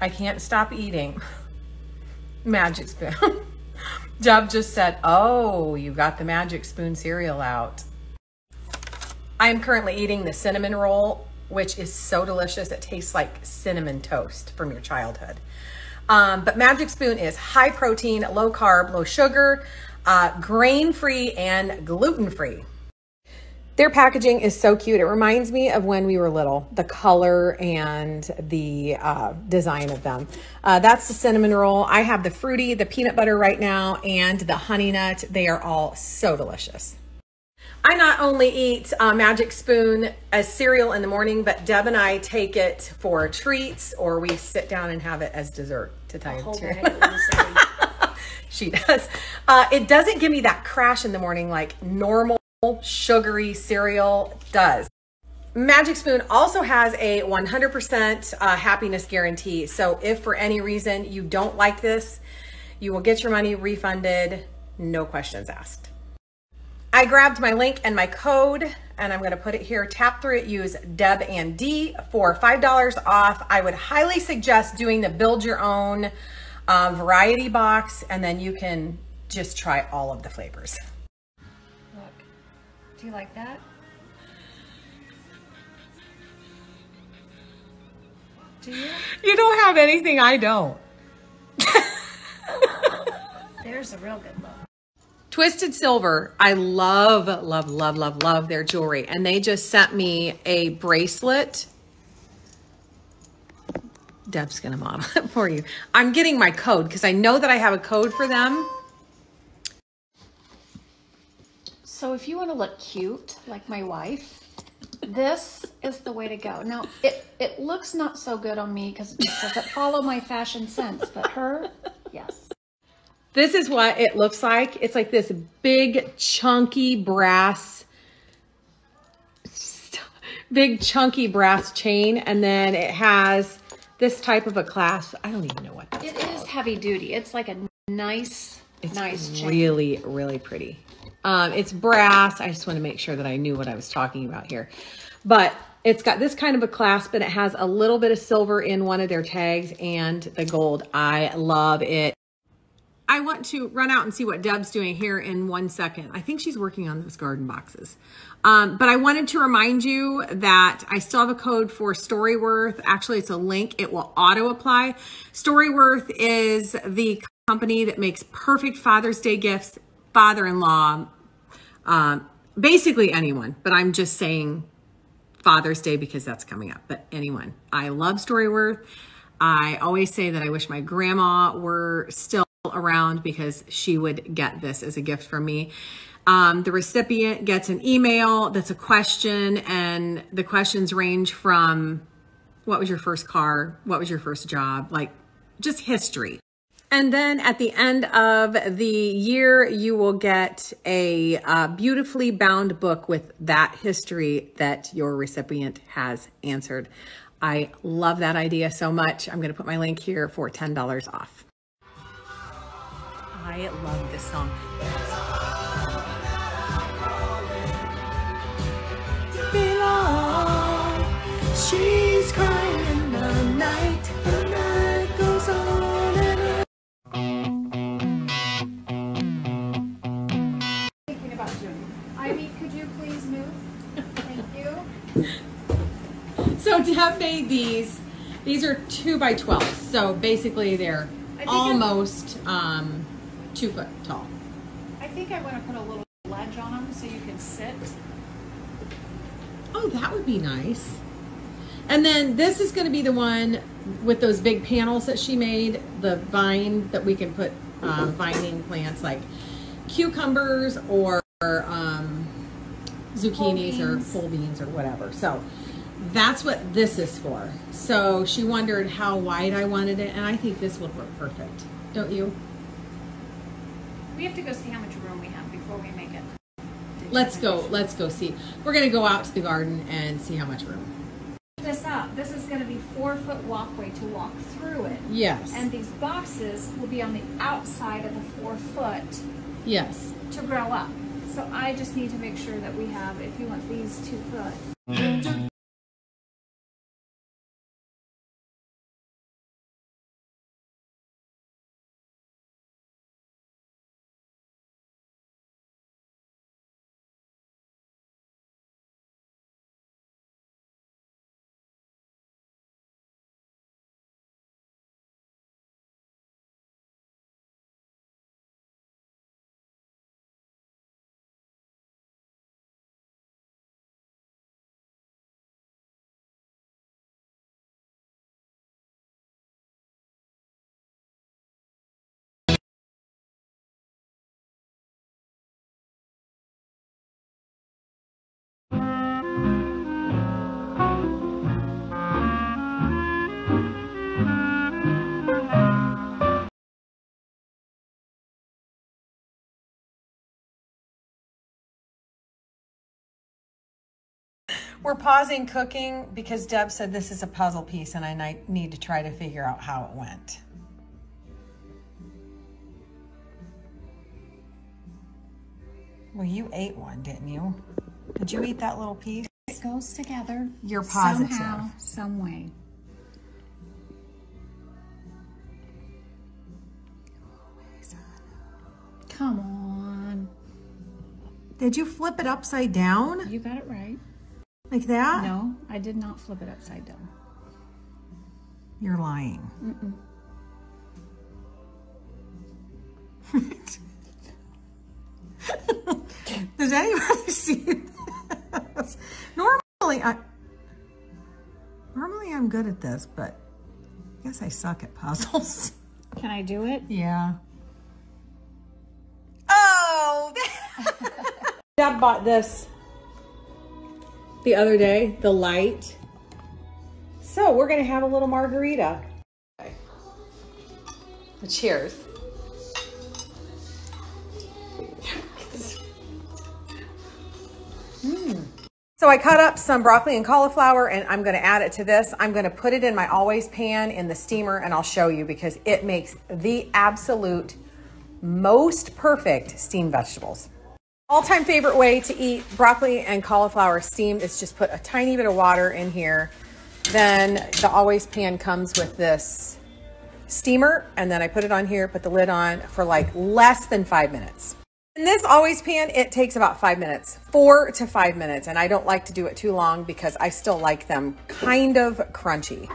I can't stop eating. Magic spoon. Deb just said, oh, you got the magic spoon cereal out. I am currently eating the cinnamon roll, which is so delicious. It tastes like cinnamon toast from your childhood. Um, but Magic Spoon is high protein, low carb, low sugar, uh, grain free, and gluten free. Their packaging is so cute. It reminds me of when we were little, the color and the uh, design of them. Uh, that's the cinnamon roll. I have the fruity, the peanut butter right now, and the honey nut. They are all so delicious. I not only eat uh, Magic Spoon as cereal in the morning, but Deb and I take it for treats or we sit down and have it as dessert to tell you the truth. she does. Uh, it doesn't give me that crash in the morning like normal sugary cereal does. Magic Spoon also has a 100% uh, happiness guarantee. So if for any reason you don't like this, you will get your money refunded, no questions asked. I grabbed my link and my code and I'm gonna put it here. Tap through it, use Deb and D for $5 off. I would highly suggest doing the build your own uh, variety box and then you can just try all of the flavors. Look, do you like that? Do you? You don't have anything I don't. There's a real good look. Twisted Silver, I love, love, love, love, love their jewelry. And they just sent me a bracelet. Deb's gonna model it for you. I'm getting my code because I know that I have a code for them. So if you want to look cute, like my wife, this is the way to go. Now, it, it looks not so good on me because it doesn't follow my fashion sense, but her, yes. This is what it looks like. It's like this big chunky brass, big chunky brass chain. And then it has this type of a clasp. I don't even know what that's It called. is heavy duty. It's like a nice, It's nice chain. really, really pretty. Um, it's brass. I just want to make sure that I knew what I was talking about here. But it's got this kind of a clasp and it has a little bit of silver in one of their tags and the gold. I love it. I want to run out and see what Deb's doing here in one second. I think she's working on those garden boxes. Um, but I wanted to remind you that I still have a code for Storyworth. Actually, it's a link. It will auto apply. Storyworth is the company that makes perfect Father's Day gifts, father-in-law, um, basically anyone. But I'm just saying Father's Day because that's coming up. But anyone, I love Storyworth. I always say that I wish my grandma were still around because she would get this as a gift from me. Um, the recipient gets an email that's a question, and the questions range from what was your first car? What was your first job? Like just history. And then at the end of the year, you will get a uh, beautifully bound book with that history that your recipient has answered. I love that idea so much. I'm going to put my link here for $10 off. I love this song. She's crying Made these. These are two by 12. So basically they're almost um, two foot tall. I think I want to put a little ledge on them so you can sit. Oh, that would be nice. And then this is going to be the one with those big panels that she made, the vine that we can put uh, vining plants like cucumbers or um, zucchinis or beans. pole beans or whatever. So that's what this is for. So she wondered how wide I wanted it, and I think this would work perfect. Don't you? We have to go see how much room we have before we make it. Let's go. Let's go see. We're gonna go out to the garden and see how much room. This up. This is going to be four foot walkway to walk through it. Yes. And these boxes will be on the outside of the four foot yes. to grow up. So I just need to make sure that we have, if you want these two foot, We're pausing cooking because Deb said this is a puzzle piece and I need to try to figure out how it went. Well, you ate one, didn't you? Did you eat that little piece? It goes together. You're positive. Somehow, some way. Come on. Did you flip it upside down? You got it right. Like that? No, I did not flip it upside down. You're lying. Does anybody see this? Normally, I normally I'm good at this, but I guess I suck at puzzles. Can I do it? Yeah. Oh! Dad bought this the other day, the light. So we're gonna have a little margarita. Okay. Cheers. Mm. So I cut up some broccoli and cauliflower and I'm gonna add it to this. I'm gonna put it in my always pan in the steamer and I'll show you because it makes the absolute most perfect steamed vegetables. All-time favorite way to eat broccoli and cauliflower steamed is just put a tiny bit of water in here. Then the always pan comes with this steamer and then I put it on here, put the lid on for like less than five minutes. In this always pan, it takes about five minutes, four to five minutes. And I don't like to do it too long because I still like them kind of crunchy.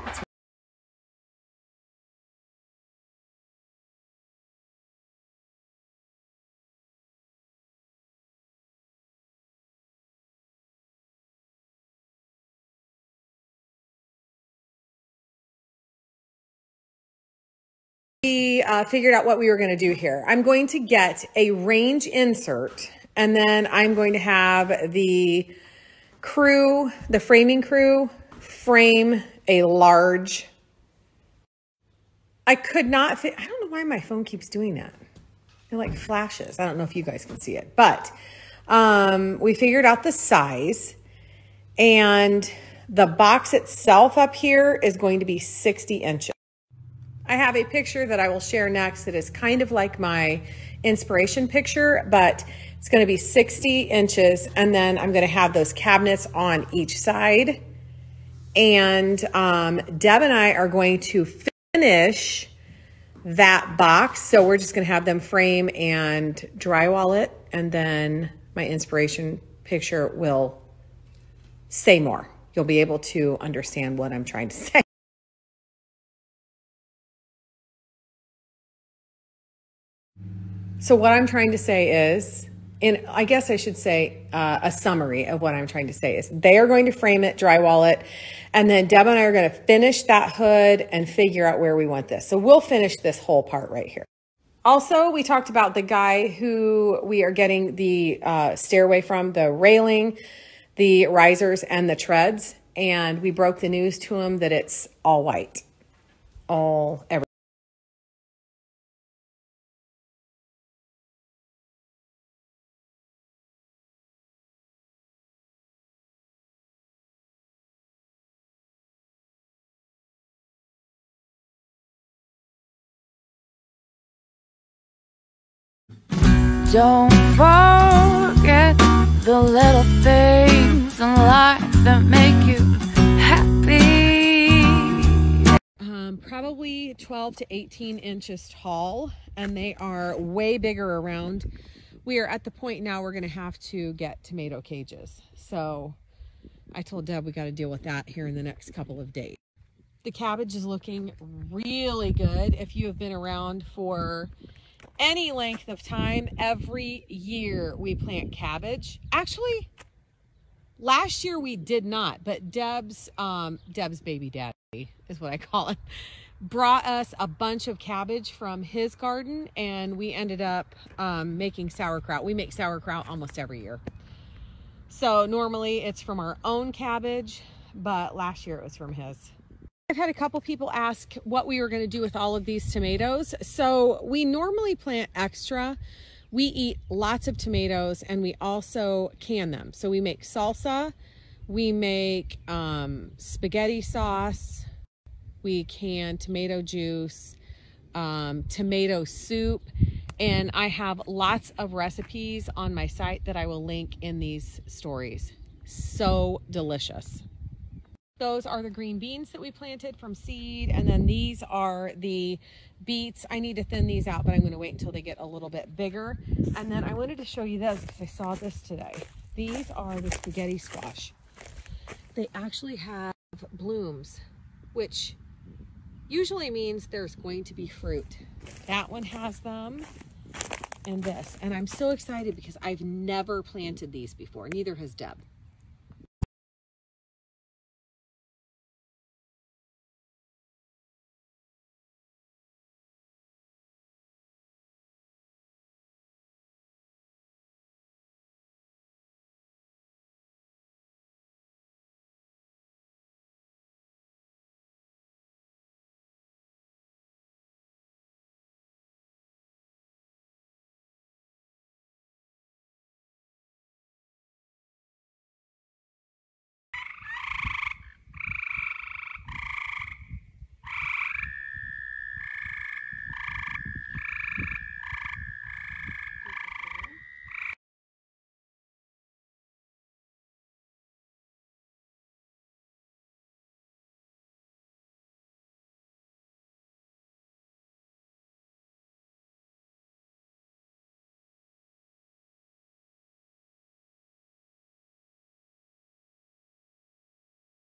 Uh, figured out what we were going to do here. I'm going to get a range insert and then I'm going to have the crew, the framing crew, frame a large. I could not fit, I don't know why my phone keeps doing that. It like flashes. I don't know if you guys can see it, but um, we figured out the size and the box itself up here is going to be 60 inches. I have a picture that I will share next that is kind of like my inspiration picture, but it's going to be 60 inches. And then I'm going to have those cabinets on each side. And um, Deb and I are going to finish that box. So we're just going to have them frame and drywall it. And then my inspiration picture will say more. You'll be able to understand what I'm trying to say. So what I'm trying to say is, and I guess I should say uh, a summary of what I'm trying to say is they are going to frame it, drywall it, and then Deb and I are going to finish that hood and figure out where we want this. So we'll finish this whole part right here. Also, we talked about the guy who we are getting the uh, stairway from, the railing, the risers, and the treads. And we broke the news to him that it's all white, all everything. Don't forget the little things in life that make you happy. Um, probably 12 to 18 inches tall, and they are way bigger around. We are at the point now we're going to have to get tomato cages. So I told Deb we got to deal with that here in the next couple of days. The cabbage is looking really good. If you have been around for any length of time, every year we plant cabbage. Actually, last year we did not, but Deb's um, Deb's baby daddy is what I call it, brought us a bunch of cabbage from his garden, and we ended up um, making sauerkraut. We make sauerkraut almost every year. So normally it's from our own cabbage, but last year it was from his. I've had a couple people ask what we were going to do with all of these tomatoes. So we normally plant extra. We eat lots of tomatoes and we also can them. So we make salsa We make um, spaghetti sauce. We can tomato juice, um, tomato soup, and I have lots of recipes on my site that I will link in these stories. So delicious. Those are the green beans that we planted from seed. And then these are the beets. I need to thin these out, but I'm going to wait until they get a little bit bigger. And then I wanted to show you this because I saw this today. These are the spaghetti squash. They actually have blooms, which usually means there's going to be fruit. That one has them and this. And I'm so excited because I've never planted these before. Neither has Deb.